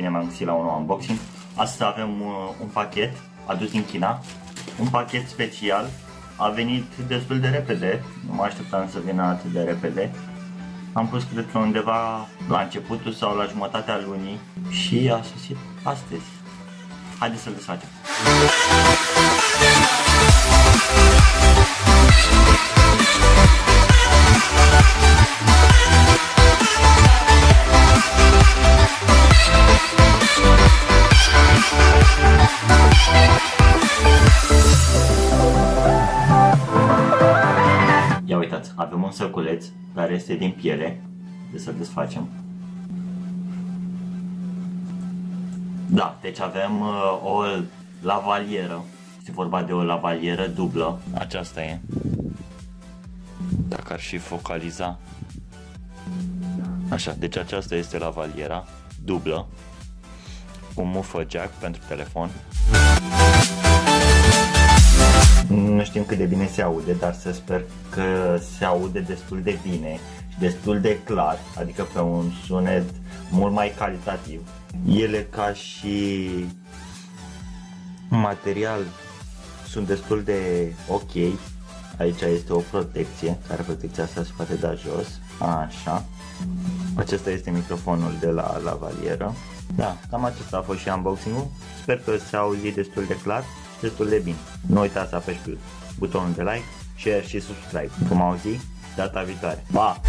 mi-am găsit la un nou unboxing. Astăzi avem uh, un pachet adus din China, un pachet special. A venit destul de repede, nu mă așteptam să vină atât de repede. Am pus cred că undeva la începutul sau la jumătatea lunii și a sosit astăzi. Haideți să-l desfacem. Uitați, avem un săculeț care este din piele, de să desfacem. Da, deci avem uh, o lavalieră, este vorba de o lavalieră dublă. Aceasta e. Dacă ar și focaliza. Așa, deci aceasta este lavaliera dublă cu mufă jack pentru telefon. Nu știm cât de bine se aude, dar să sper că se aude destul de bine și destul de clar, adică pe un sunet mult mai calitativ. Ele ca și material sunt destul de ok. Aici este o protecție, care protecția asta se poate da jos. Așa. Acesta este microfonul de la lavalieră. Da, cam acesta a fost și unboxing-ul. Sper că se auzi destul de clar destul de bine. Nu uitați să apeși pe butonul de like, share și subscribe. Cum auzi, data viitoare. Pa!